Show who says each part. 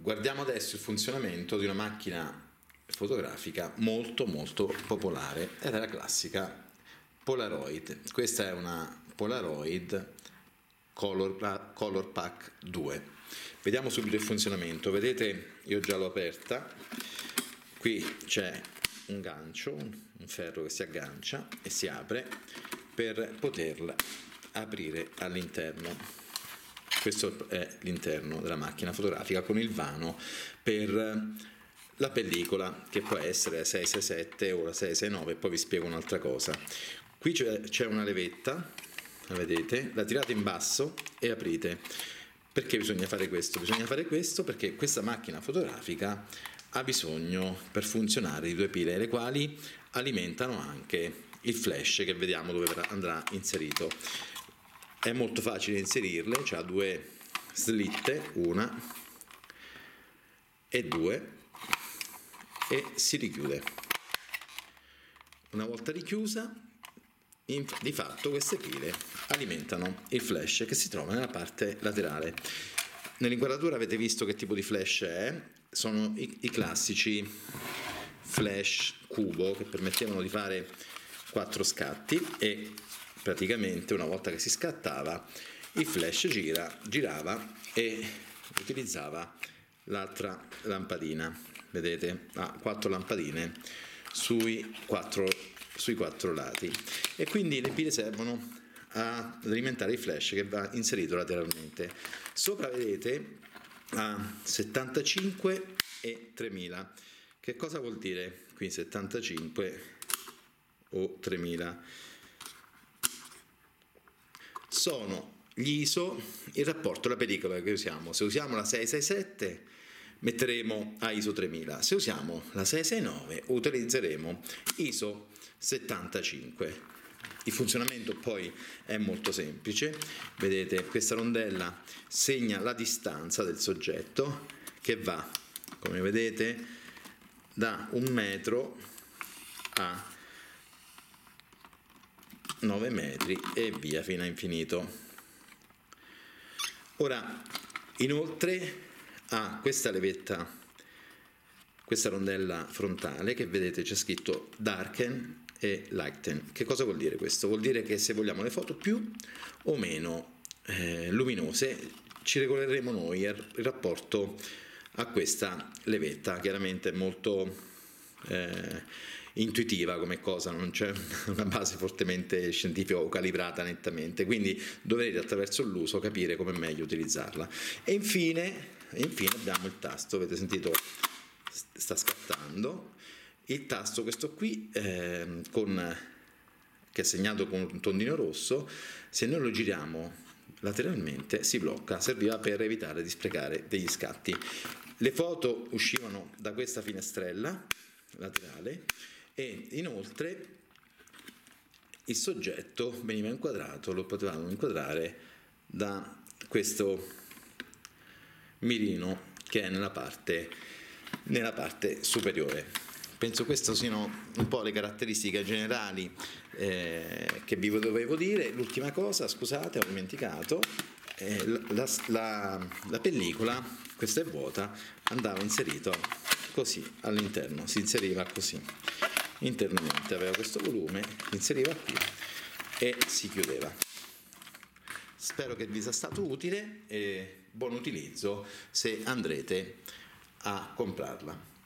Speaker 1: guardiamo adesso il funzionamento di una macchina fotografica molto molto popolare ed è la classica Polaroid. Questa è una Polaroid Color, Color Pack 2. Vediamo subito il funzionamento. Vedete, io già l'ho aperta. Qui c'è un gancio, un ferro che si aggancia e si apre per poterla aprire all'interno. Questo è l'interno della macchina fotografica con il vano per la pellicola che può essere la 667 o la 669 poi vi spiego un'altra cosa. Qui c'è una levetta, la vedete, la tirate in basso e aprite. Perché bisogna fare questo? Bisogna fare questo perché questa macchina fotografica ha bisogno per funzionare di due pile, le quali alimentano anche il flash che vediamo dove andrà inserito è molto facile inserirle ha due slitte una e due e si richiude. Una volta richiusa di fatto queste pile alimentano il flash che si trova nella parte laterale. Nell'inquadratura avete visto che tipo di flash è. Sono i, i classici flash cubo che permettevano di fare quattro scatti e praticamente una volta che si scattava il flash gira, girava e utilizzava l'altra lampadina. Vedete? Ha quattro lampadine sui quattro, sui quattro lati. E quindi le pile servono ad alimentare il flash che va inserito lateralmente. Sopra vedete a 75 e 3000 che cosa vuol dire qui 75 o 3000 sono gli ISO il rapporto alla pellicola che usiamo. Se usiamo la 667 metteremo a ISO 3000 se usiamo la 669 utilizzeremo ISO 75 il funzionamento poi è molto semplice. Vedete questa rondella segna la distanza del soggetto che va come vedete da un metro a 9 metri e via fino a infinito. Ora, inoltre ha questa levetta, questa rondella frontale che vedete c'è scritto darken e lighten. Che cosa vuol dire questo? Vuol dire che se vogliamo le foto più o meno eh, luminose ci regoleremo noi il rapporto a questa levetta, chiaramente molto eh, intuitiva come cosa, non c'è una base fortemente scientifica o calibrata nettamente, quindi dovrete attraverso l'uso capire come è meglio utilizzarla. E infine, infine abbiamo il tasto, avete sentito sta scattando, il tasto questo qui eh, con, che è segnato con un tondino rosso, se noi lo giriamo lateralmente si blocca, serviva per evitare di sprecare degli scatti. Le foto uscivano da questa finestrella laterale e inoltre il soggetto veniva inquadrato, lo potevamo inquadrare da questo mirino che è nella parte, nella parte superiore. Penso queste siano un po' le caratteristiche generali eh, che vi dovevo dire. L'ultima cosa, scusate, ho dimenticato, eh, la, la, la pellicola, questa è vuota, andava inserito così all'interno, si inseriva così internamente, aveva questo volume, inseriva qui e si chiudeva. Spero che vi sia stato utile e buon utilizzo se andrete a comprarla.